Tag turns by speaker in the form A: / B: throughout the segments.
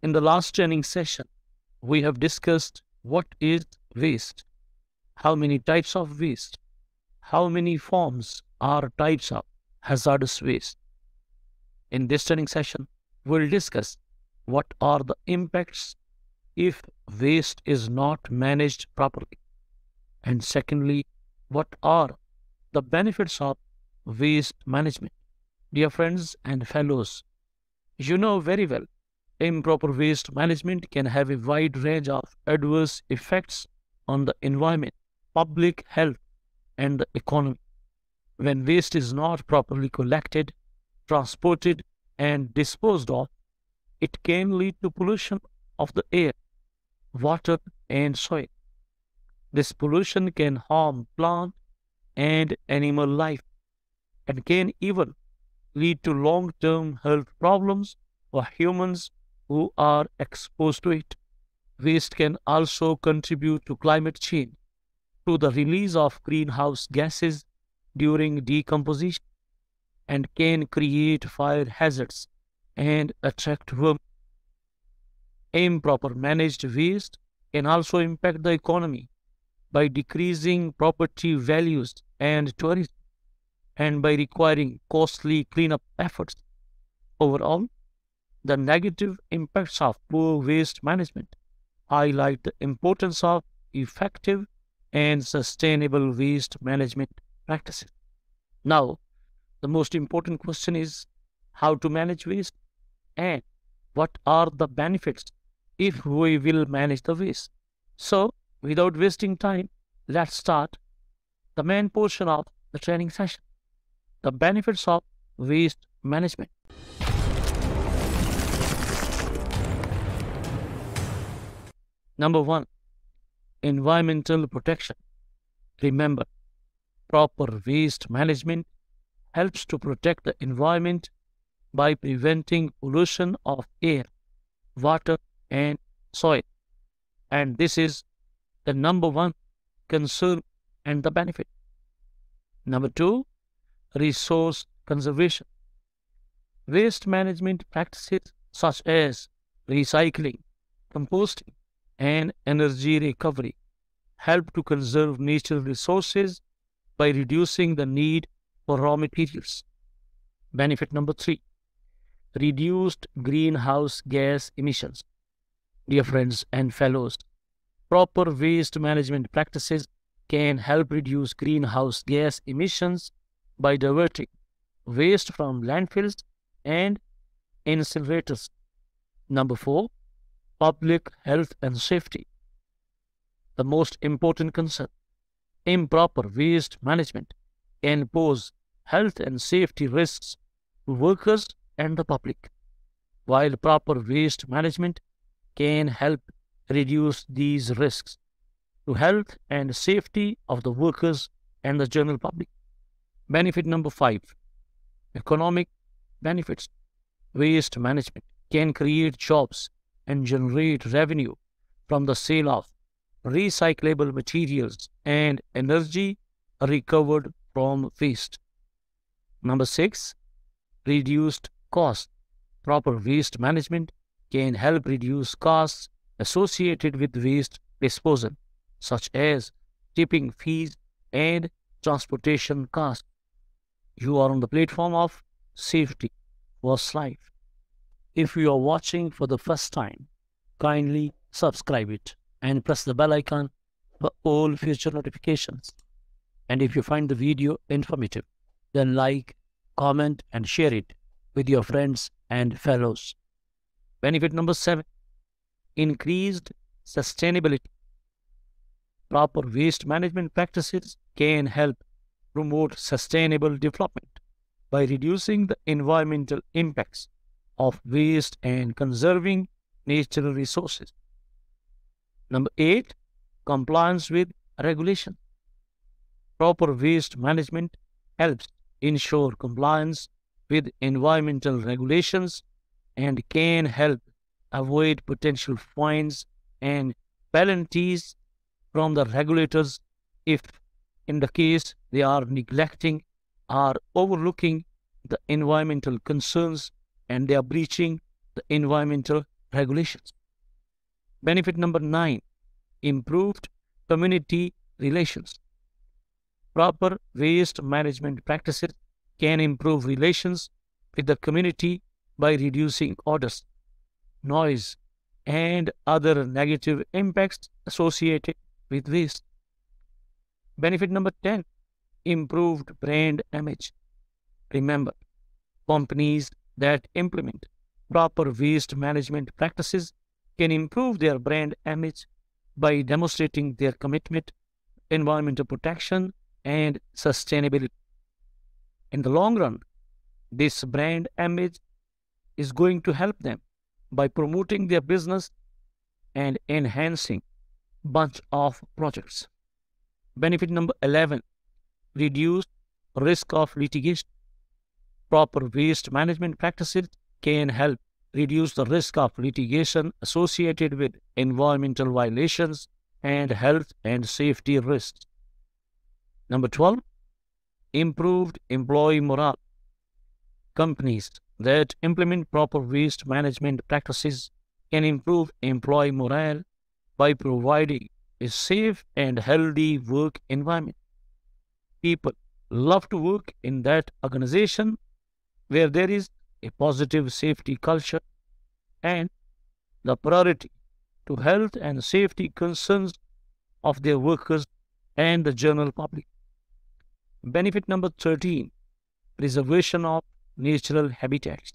A: In the last training session, we have discussed what is waste, how many types of waste, how many forms are types of hazardous waste. In this training session, we'll discuss what are the impacts if waste is not managed properly. And secondly, what are the benefits of waste management? Dear friends and fellows, you know very well improper waste management can have a wide range of adverse effects on the environment, public health, and the economy. When waste is not properly collected, transported, and disposed of, it can lead to pollution of the air, water, and soil. This pollution can harm plant and animal life and can even lead to long term health problems for humans who are exposed to it. Waste can also contribute to climate change through the release of greenhouse gases during decomposition and can create fire hazards and attract worms. Improper managed waste can also impact the economy by decreasing property values and tourism and by requiring costly cleanup efforts. Overall, the negative impacts of poor waste management highlight the importance of effective and sustainable waste management practices. Now, the most important question is how to manage waste and what are the benefits if we will manage the waste. So, without wasting time, let's start the main portion of the training session the benefits of waste management. Number one, environmental protection. Remember, proper waste management helps to protect the environment by preventing pollution of air, water, and soil. And this is the number one concern and the benefit. Number two, resource conservation. Waste management practices such as recycling, composting, and energy recovery help to conserve natural resources by reducing the need for raw materials. Benefit number three reduced greenhouse gas emissions. Dear friends and fellows, proper waste management practices can help reduce greenhouse gas emissions by diverting waste from landfills and incinerators. Number four, public health and safety. The most important concern, improper waste management can pose health and safety risks to workers and the public, while proper waste management can help reduce these risks to health and safety of the workers and the general public. Benefit number five economic benefits. Waste management can create jobs and generate revenue from the sale of recyclable materials and energy recovered from waste. Number six, reduced cost. Proper waste management can help reduce costs associated with waste disposal, such as tipping fees and transportation costs. You are on the platform of safety first life. If you are watching for the first time, kindly subscribe it and press the bell icon for all future notifications. And if you find the video informative, then like, comment, and share it with your friends and fellows. Benefit number seven increased sustainability. Proper waste management practices can help promote sustainable development by reducing the environmental impacts of waste and conserving natural resources. Number eight, compliance with regulation. Proper waste management helps ensure compliance with environmental regulations and can help avoid potential fines and penalties from the regulators if in the case they are neglecting or overlooking the environmental concerns and they are breaching the environmental regulations. Benefit number nine improved community relations. Proper waste management practices can improve relations with the community by reducing odors, noise, and other negative impacts associated with waste. Benefit number 10 improved brand image. Remember, companies that implement proper waste management practices can improve their brand image by demonstrating their commitment, environmental protection, and sustainability. In the long run, this brand image is going to help them by promoting their business and enhancing bunch of projects. Benefit number 11 reduce risk of litigation. Proper waste management practices can help reduce the risk of litigation associated with environmental violations and health and safety risks. Number 12, improved employee morale. Companies that implement proper waste management practices can improve employee morale by providing a safe and healthy work environment. People love to work in that organization where there is a positive safety culture and the priority to health and safety concerns of their workers and the general public. Benefit number 13 preservation of natural habitats.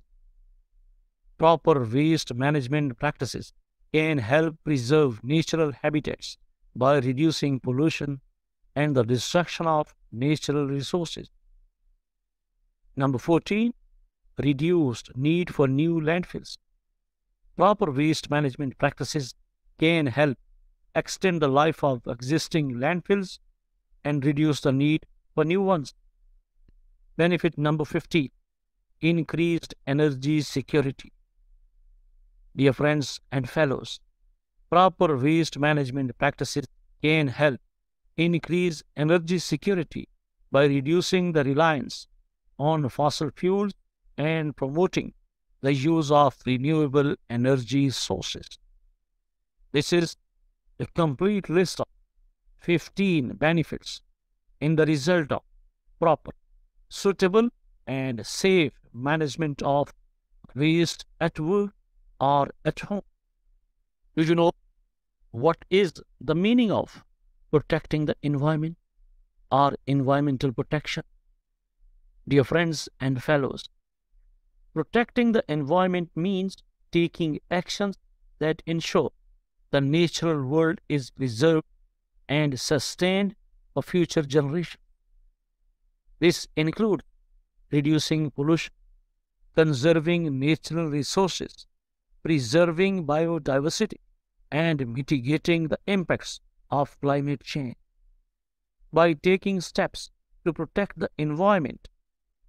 A: Proper waste management practices can help preserve natural habitats by reducing pollution and the destruction of natural resources. Number 14 reduced need for new landfills. Proper waste management practices can help extend the life of existing landfills and reduce the need for new ones. Benefit number 15 increased energy security. Dear friends and fellows, proper waste management practices can help increase energy security by reducing the reliance on fossil fuels and promoting the use of renewable energy sources. This is a complete list of 15 benefits in the result of proper, suitable, and safe management of waste at work or at home. Do you know what is the meaning of protecting the environment or environmental protection? Dear friends and fellows, protecting the environment means taking actions that ensure the natural world is preserved and sustained for future generations. This includes reducing pollution, conserving natural resources, preserving biodiversity, and mitigating the impacts of climate change. By taking steps to protect the environment,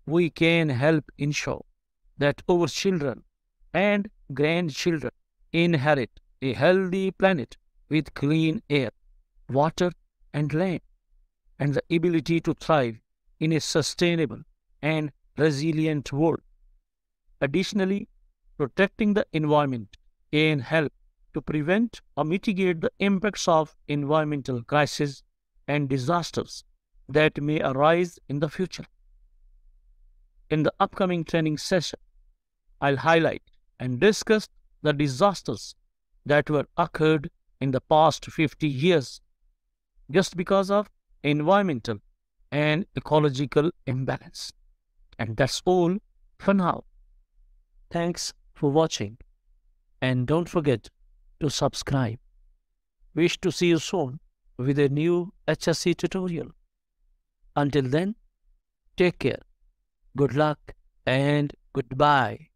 A: we can help ensure that our children and grandchildren inherit a healthy planet with clean air, water, and land, and the ability to thrive in a sustainable and resilient world. Additionally, protecting the environment can help to prevent or mitigate the impacts of environmental crises and disasters that may arise in the future. In the upcoming training session, I'll highlight and discuss the disasters that were occurred in the past 50 years just because of environmental and ecological imbalance. And that's all for now. Thanks for watching and don't forget to subscribe. Wish to see you soon with a new HSE tutorial. Until then, take care, good luck and goodbye.